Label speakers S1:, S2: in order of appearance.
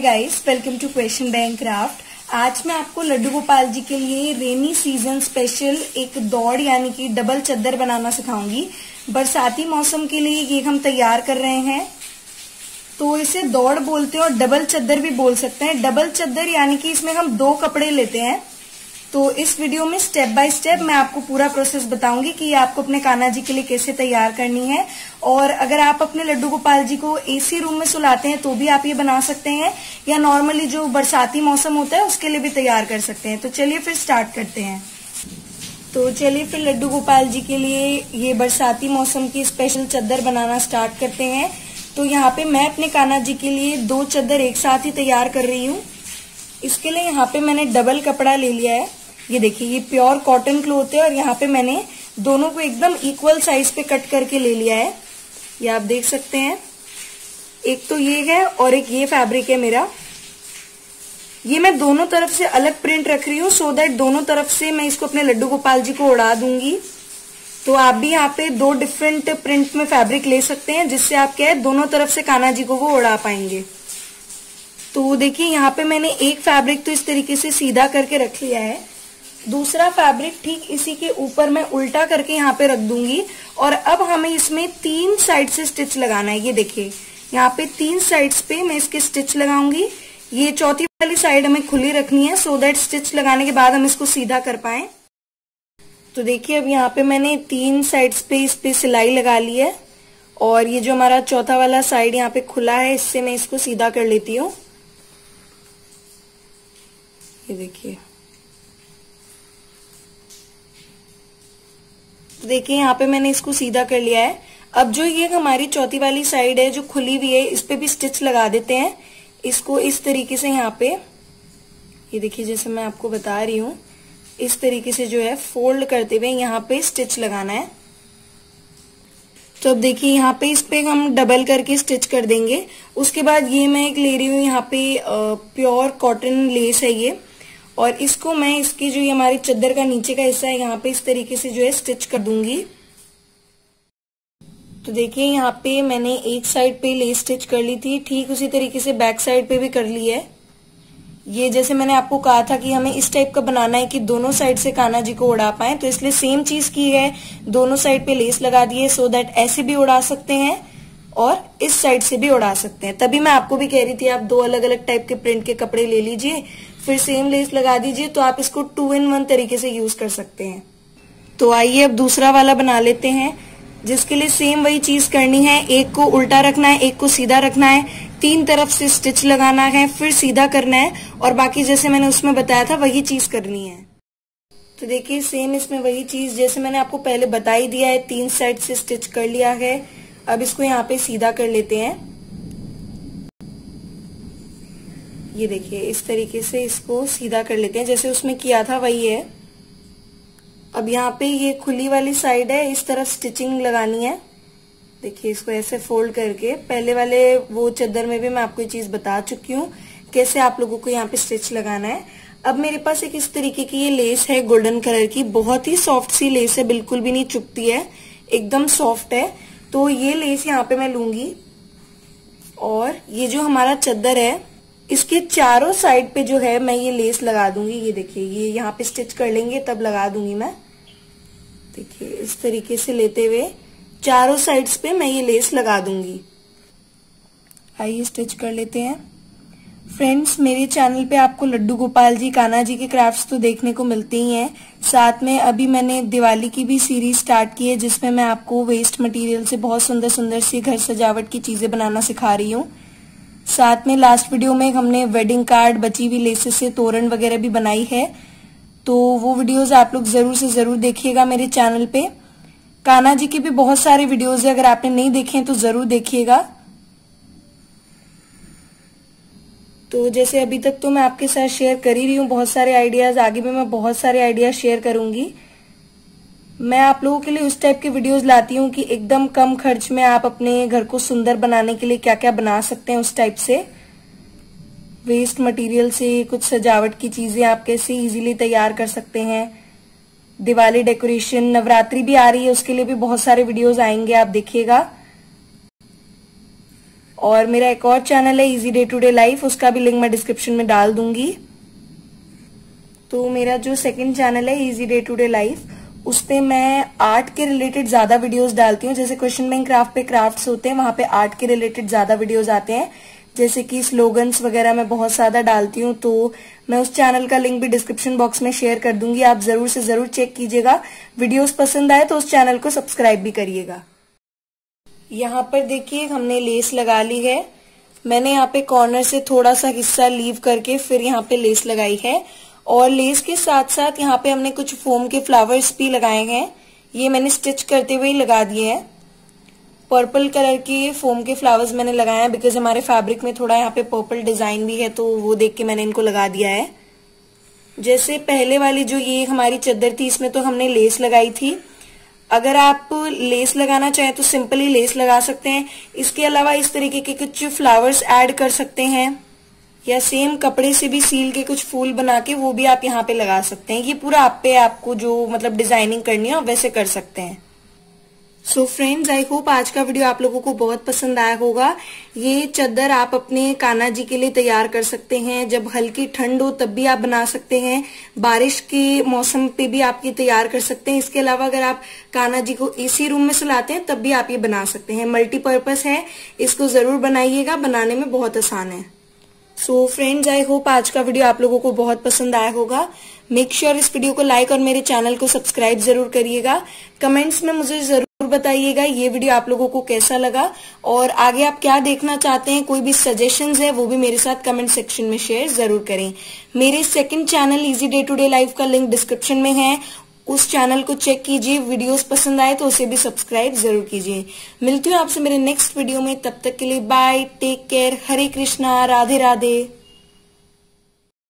S1: Guys welcome to question bank craft आज मैं आपको लड्डू गोपाल जी के लिए रेनी सीज़न स्पेशल एक दौड़ यानी कि डबल चद्दर बनाना सिखाऊँगी। बरसाती मौसम के लिए ये हम तैयार कर रहे हैं। तो इसे दौड़ बोलते हैं और डबल चद्दर भी बोल सकते हैं। डबल चद्दर यानी कि इसमें हम दो कपड़े लेते हैं। तो इस वीडियो में स्टेप बाय स्टेप मैं आपको पूरा प्रोसेस बताऊँगी कि आपको अपने कान्हा जी के लिए कैसे तैयार करनी है। और अगर आप अपने लड्डू गोपाल जी को एसी रूम में सुलाते हैं तो भी आप ये बना सकते हैं। या नॉर्मली जो बरसाती मौसम होता है, उसके लिए भी तैयार कर सकते हैं। तो चलिए फिर स्टार्ट करते हैं। तो चलिए फिर लड्डू गोपाल जी के लिए ये बरसाती मौसम की स्पेशल चद्दर बनाना स्टार्ट करते हैं। तो यहाँ पे मैं अपने कान्हा जी के लिए दो चद्दर एक साथ ही तैयार कर रही हूँ। इसके लिए यहाँ पे मैंने डबल कपड़ा ले लिया है। ये देखिए, ये प्योर कॉटन क्लोथ है और यहाँ पे मैंने दोनों को एकदम इक्वल साइज़ पे कट करके ले लिया है। ये आप देख सकते हैं। एक तो ये है और एक ये फैब्रिक है मेरा। ये मैं दोनों तरफ़ से अलग प्रिंट रख रही हूँ सो देट दोनों तरफ़ से मैं इसको अपने लड्डू गोपाल जी को उड़ा दूँगी। तो आप भी यहाँ पे दो डिफरेंट प्रिंट में फैब्रिक ले सकते हैं, जिससे आप क्या है, दोनों तरफ़ से काना जी को वो उड़ा पाएँगे। तो देखिए, यहाँ पे मैंने एक फैब्रिक तो इस तरीके से सीधा करके रख लिया है। दूसरा फैब्रिक ठीक इसी के ऊपर मैं उल्टा करके यहाँ पे रख दूँगी। और अब हमें इसमें तीन साइड से स्टिच लगाना है, ये देखिए। यहाँ पे तीन साइड्स पे मैं इसके स्टिच लगाऊँगी। ये चौथी वाली साइड हमें खुली रखनी है सो दैट स्टिच लगाने के बाद हम इसको सीधा कर पाए। तो देखिए, अब यहाँ पे मैंने तीन साइड्स पे इस पे सिलाई लगा ली है। और ये जो हमारा चौथा वाला साइड यहाँ पे खुला है, इससे मैं इसको सीधा कर लेती हूँ। ये देखिए। देखिए, यहाँ पे मैंने इसको सीधा कर लिया है। अब जो ये हमारी चौथी वाली साइड है, जो खुली हुई है, इस पे भी स्टिच लगा देते हैं। इसको इस तरीके से यहाँ पे, ये देखिए, जैसे मैं आपको बता रही हूँ, इस तरीके से जो है फोल्ड करते हुए यहाँ पे स्टिच लगाना है। तो अब देखिए, यहाँ पे इस पे हम डबल करके स्टिच कर देंगे। उसके बाद ये मैं एक ले रही हूँ, यहाँ पे प्योर कॉटन लेस है ये। और इसको मैं इसकी जो ये हमारी चद्दर का नीचे का हिस्सा है, यहाँ पे इस तरीके से जो है स्टिच कर दूँगी। तो देखिए, यहाँ पे मैंने एक साइड पे ले स्टिच कर ली थी, ठीक उसी तरीके से बैक साइड पे भी कर ली है। ये जैसे मैंने आपको कहा था कि हमें इस टाइप का बनाना है कि दोनों साइड से काना जी को उड़ा पाए तो इसलिए सेम चीज़ की है, दोनों साइड पे लेस लगा दी है सो दैट ऐसे भी उड़ा सकते हैं। और इस साइड से भी उड़ा सकते हैं। तभी मैं आपको भी कह रही थी, आप दो अलग अलग टाइप के प्रिंट के कपड़े ले लीजिए, फिर सेम लेस लगा दीजिए तो आप इसको टू इन वन तरीके से यूज़ कर सकते हैं। तो आइए अब दूसरा वाला बना लेते हैं, जिसके लिए सेम वही चीज़ करनी है। एक को उल्टा रखना है, एक को सीधा रखना है। तीन तरफ़ से स्टिच लगाना है, फिर सीधा करना है, और बाकी जैसे मैंने उसमें बताया था, वही चीज़ करनी है। तो देखिए सेम इसमें वही चीज़ जैसे मैंने आपको पहले बता ही दिया है, तीन साइड से स्टिच कर लिया है। अब इसको यहाँ पे सीधा कर लेते हैं। ये देखिए, इस तरीके से इसको सीधा कर लेते हैं। जैसे उसमें किया था, वही है। अब यहाँ पे ये खुली वाली साइड है, इस तरफ़ स्टिचिंग लगानी है। देखिए, इसको ऐसे फोल्ड करके, पहले वाले वो चद्दर में भी मैं आपको ये चीज़ बता चुकी हूँ, कैसे आप लोगों को यहाँ पे स्टिच लगाना है। अब मेरे पास एक इस तरीके की ये लेस है, गोल्डन कलर की। बहुत ही सॉफ्ट सी लेस है, बिल्कुल भी नहीं चुपती है, एकदम सॉफ्ट है। तो ये लेस यहाँ पे मैं लूँगी। और ये जो हमारा चद्दर है, इसके चारों साइड पे जो है मैं ये लेस लगा दूँगी। ये देखिए, ये यहाँ पे स्टिच कर लेंगे, तब लगा दूँगी मैं। देखिए, इस तरीके से लेते हुए चारों साइड्स पे मैं ये लेस लगा दूँगी। आइए स्टिच कर लेते हैं। फ्रेंड्स मेरे चैनल पे आपको लड्डू गोपाल जी, कान्हा जी के क्राफ्ट्स तो देखने को मिलते ही हैं। साथ में अभी मैंने दिवाली की भी सीरीज़ स्टार्ट की है, जिसमें मैं आपको वेस्ट मटेरियल से बहुत सुंदर सुंदर सी घर सजावट की चीज़ें बनाना सिखा रही हूँ। साथ में लास्ट वीडियो में हमने वेडिंग कार्ड बची हुई लेसेस से तोरण वगैरह भी बनाई है। तो वो वीडियोज़ आप लोग ज़रूर से ज़रूर देखिएगा मेरे चैनल पे। कान्हा जी के भी बहुत सारे वीडियोज़ है, अगर आपने नहीं देखे तो ज़रूर देखिएगा। तो जैसे अभी तक तो मैं आपके साथ शेयर कर ही रही हूँ, बहुत सारे आइडियाज़ आगे भी मैं बहुत सारे आइडियाज़ शेयर करूँगी। मैं आप लोगों के लिए उस टाइप के वीडियोस लाती हूँ कि एकदम कम खर्च में आप अपने घर को सुंदर बनाने के लिए क्या क्या बना सकते हैं उस टाइप से। वेस्ट मटेरियल से कुछ सजावट की चीज़ें आप कैसे इजीली तैयार कर सकते हैं। दिवाली डेकोरेशन नवरात्रि भी आ रही है, उसके लिए भी बहुत सारे वीडियोस आएँगे, आप देखिएगा। और मेरा एक और चैनल है easy day to day life उसका भी लिंक मैं डिस्क्रिप्शन में डाल दूँगी। तो मेरा जो सेकंड चैनल है easy day to day life उस पे मैं आर्ट के रिलेटेड ज़्यादा वीडियोस डालती हूँ। जैसे क्वेश्चन बैंक क्राफ्ट पे क्राफ्ट्स होते हैं, वहाँ पे आर्ट के रिलेटेड ज़्यादा वीडियोस आते हैं। जैसे कि स्लोगन्स वगैरह मैं बहुत ज़्यादा डालती हूँ तो मैं उस चैनल का लिंक भी डिस्क्रिप्शन बॉक्स में शेयर कर दूँगी। आप ज़रूर से ज़रूर चेक कीजिएगा। वीडियोस पसंद आए तो उस चैनल को सब्सक्राइब भी करिएगा। यहाँ पर देखिए, हमने लेस लगा ली है। मैंने यहाँ पे कॉर्नर से थोड़ा सा हिस्सा लीव करके फिर यहाँ पे लेस लगाई है। और लेस के साथ साथ यहाँ पे हमने कुछ फोम के फ्लावर्स भी लगाए हैं। ये मैंने स्टिच करते हुए लगा दिए हैं। पर्पल कलर के फोम के फ्लावर्स मैंने लगाए हैं बिकॉज़ हमारे फैब्रिक में थोड़ा यहाँ पे पर्पल डिज़ाइन भी है तो वो देख के मैंने इनको लगा दिया है। जैसे पहले वाली जो ये हमारी चद्दर थी, इसमें तो हमने लेस लगाई थी। अगर आप लेस लगाना चाहें तो सिंपली लेस लगा सकते हैं। इसके अलावा इस तरीके के कुछ फ्लावर्स ऐड कर सकते हैं। या सेम कपड़े से भी सील के कुछ फूल बना के वो भी आप यहाँ पे लगा सकते हैं। ये पूरा आप पे आपको जो मतलब डिज़ाइनिंग करनी है वैसे कर सकते हैं। सो फ्रेंड्स आई होप आज का वीडियो आप लोगों को बहुत पसंद आया होगा। ये चद्दर आप अपने काना जी के लिए तैयार कर सकते हैं। जब हल्की ठंड हो, तब भी आप बना सकते हैं। बारिश के मौसम पे भी आप ये तैयार कर सकते हैं। इसके अलावा अगर आप काना जी को एसी रूम में सुलाते हैं, तब भी आप ये बना सकते हैं। मल्टीपर्पज है। इसको ज़रूर बनाइएगा। बनाने में बहुत आसान है। सो फ्रेंड्स आई होप आज का वीडियो आप लोगों को बहुत पसंद आया होगा। मेक श्योर sure इस वीडियो को लाइक और मेरे चैनल को सब्सक्राइब ज़रूर करिएगा। कमेंट्स में मुझे ज़रूर बताइएगा ये वीडियो आप लोगों को कैसा लगा और आगे आप क्या देखना चाहते हैं, कोई भी सजेशंस है, वो भी मेरे साथ कमेंट सेक्शन में शेयर ज़रूर करें। मेरे second channel easy day to day life का लिंक डिस्क्रिप्शन में है। उस चैनल को चेक कीजिए वीडियोस पसंद आए तो उसे भी सब्सक्राइब ज़रूर कीजिए। मिलती हूँ आपसे मेरे नेक्स्ट वीडियो में, तब तक के लिए bye take care Hare Krishna, Radhe Radhe.